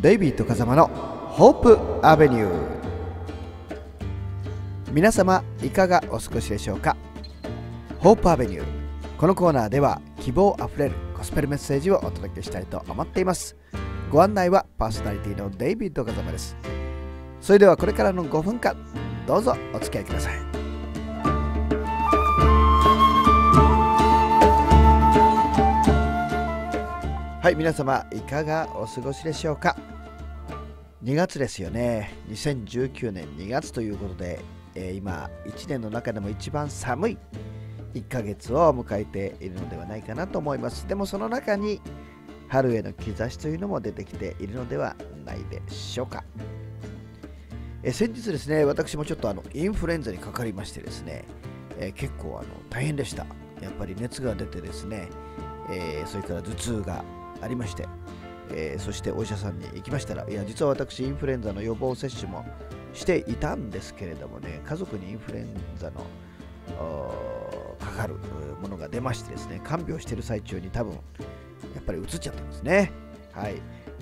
デイビッド風間のホープアベニュー。皆様いかがお過ごしでしょうか？ホープアベニュー。このコーナーでは希望あふれるゴスペルメッセージをお届けしたいと思っています。ご案内はパーソナリティのデイビッド風間です。それではこれからの5分間どうぞお付き合いください。はい皆様いかがお過ごしでしょうか？2月ですよね。2019年2月ということで、えー、今1年の中でも一番寒い1ヶ月を迎えているのではないかなと思います。でもその中に春への兆しというのも出てきているのではないでしょうか。え先日ですね私もちょっとあのインフルエンザにかかりましてですね、え結構あの大変でした。やっぱり熱が出てですね、えー、それから頭痛がありまして、えー、そしてお医者さんに行きましたらいや実は私インフルエンザの予防接種もしていたんですけれどもね家族にインフルエンザのかかるものが出ましてですね看病している最中に多分やっぱりうつっちゃったんですね。はい。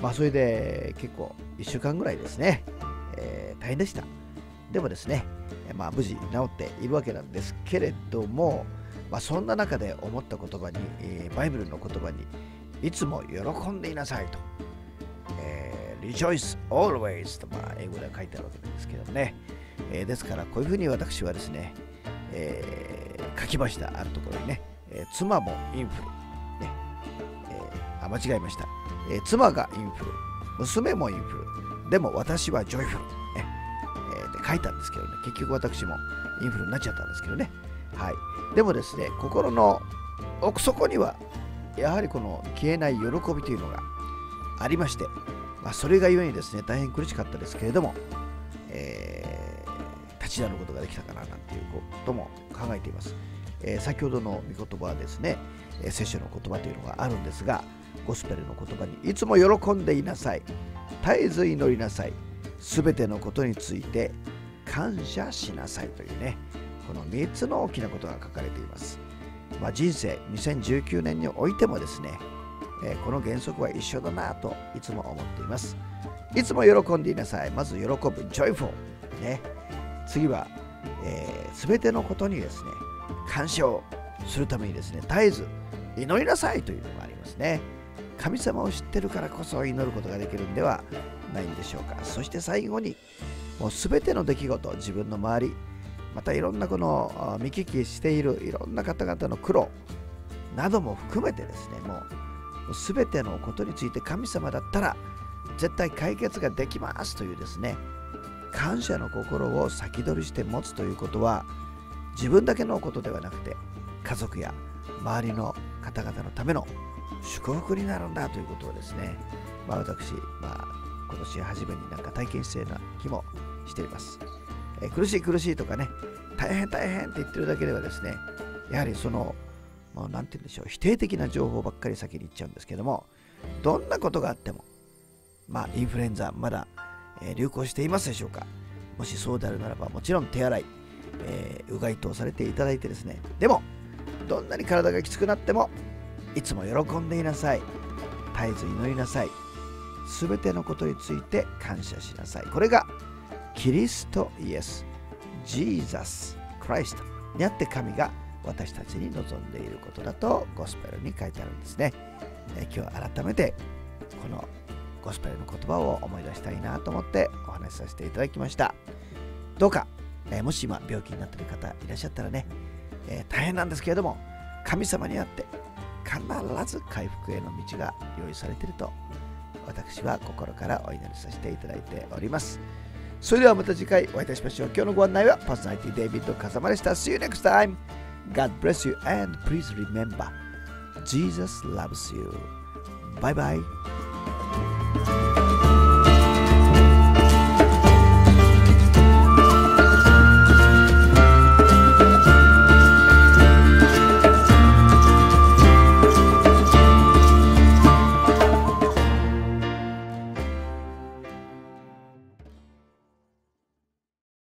まあそれで結構1週間ぐらいですね、えー、大変でした。でもですね、まあ、無事治っているわけなんですけれども、まあ、そんな中で思った言葉に、えー、バイブルの言葉にいつも喜んでいなさいと。えー、rejoice always と、まあ、英語で書いてあるわけですけどもね。えー、ですから、こういうふうに私はですね、えー、書きました。あるところにね、えー、妻もインフル。ねえー、あ、間違えました、えー。妻がインフル。娘もインフル。でも私はジョイフル。ねえー、って書いたんですけどね、結局私もインフルになっちゃったんですけどね。はい。でもですね、心の奥底にはやはりこの消えない喜びというのがありまして、まあ、それがゆえにですね、大変苦しかったですけれども、えー、立ち直ることができたかななんていうことも考えています。えー、先ほどの御言葉はですね、えー、聖書の言葉というのがあるんですが、ゴスペルの言葉にいつも喜んでいなさい。絶えず祈りなさい。すべてのことについて感謝しなさいというね、この3つの大きなことが書かれています。まあ、人生2019年においてもですね、えー、この原則は一緒だなといつも思っています。いつも喜んでいなさい。まず喜ぶ、joyful。ね、次は、えー、全てのことにですね、感謝をするためにですね、絶えず祈りなさいというのがありますね。神様を知ってるからこそ祈ることができるんではないんでしょうか。そして最後に、もう全ての出来事、自分の周り、またいろんなこの見聞きしているいろんな方々の苦労なども含めてですねもう全てのことについて神様だったら絶対解決ができますというですね感謝の心を先取りして持つということは自分だけのことではなくて家族や周りの方々のための祝福になるんだということをですね、まあ、私、まあ、今年初めになんか体験しているような気もしています。え苦しい苦しいとかね、大変大変って言ってるだけではですね、やはりその、まあ、なんて言うんでしょう、否定的な情報ばっかり先に言っちゃうんですけども、どんなことがあっても、まあ、インフルエンザ、まだ、え、流行していますでしょうか。もしそうであるならば、もちろん手洗い、えー、うがい等されていただいてですね、でも、どんなに体がきつくなっても、いつも喜んでいなさい。絶えず祈りなさい。すべてのことについて感謝しなさい。これがキリストイエス、ジーザス、クライストにあって神が私たちに望んでいることだとゴスペルに書いてあるんですね。え今日改めてこのゴスペルの言葉を思い出したいなと思ってお話しさせていただきました。どうか、えもし今病気になっている方いらっしゃったらね、え、大変なんですけれども神様にあって必ず回復への道が用意されていると私は心からお祈りさせていただいております。それではまた次回お会いいたしましょう。今日のご案内はパーソナリティデイビッド風間でした。See you next time. God bless you and please remember Jesus loves you. Bye bye.